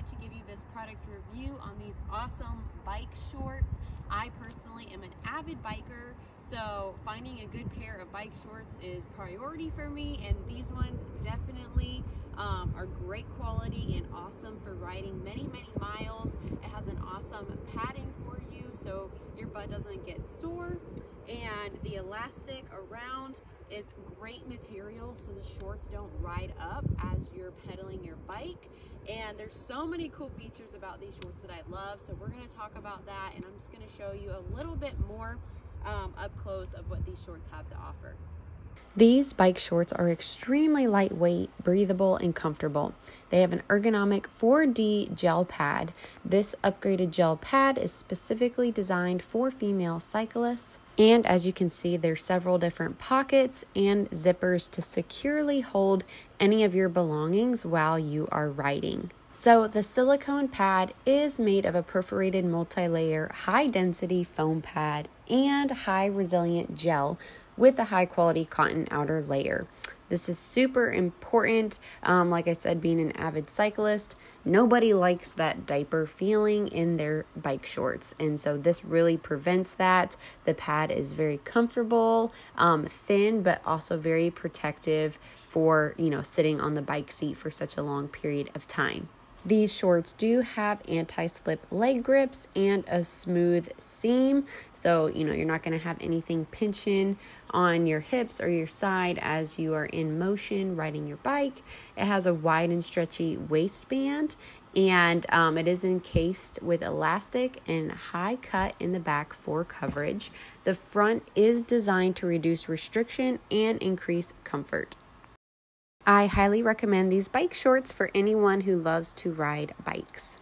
excited to give you this product review on these awesome bike shorts. I personally am an avid biker, so finding a good pair of bike shorts is priority for me, and these ones definitely um, are great quality and awesome for riding many, many miles. It has an awesome padding for you so your butt doesn't get sore, and the elastic around is great material so the shorts don't ride up as you're pedaling your bike and there's so many cool features about these shorts that I love so we're going to talk about that and I'm just going to show you a little bit more um, up close of what these shorts have to offer. These bike shorts are extremely lightweight, breathable, and comfortable. They have an ergonomic 4D gel pad. This upgraded gel pad is specifically designed for female cyclists. And as you can see, there's several different pockets and zippers to securely hold any of your belongings while you are riding. So, the silicone pad is made of a perforated multi layer, high density foam pad and high resilient gel with a high quality cotton outer layer. This is super important. Um, like I said, being an avid cyclist, nobody likes that diaper feeling in their bike shorts. And so this really prevents that. The pad is very comfortable, um, thin, but also very protective for, you know, sitting on the bike seat for such a long period of time. These shorts do have anti slip leg grips and a smooth seam. So, you know, you're not going to have anything pinching on your hips or your side as you are in motion riding your bike. It has a wide and stretchy waistband and um, it is encased with elastic and high cut in the back for coverage. The front is designed to reduce restriction and increase comfort. I highly recommend these bike shorts for anyone who loves to ride bikes.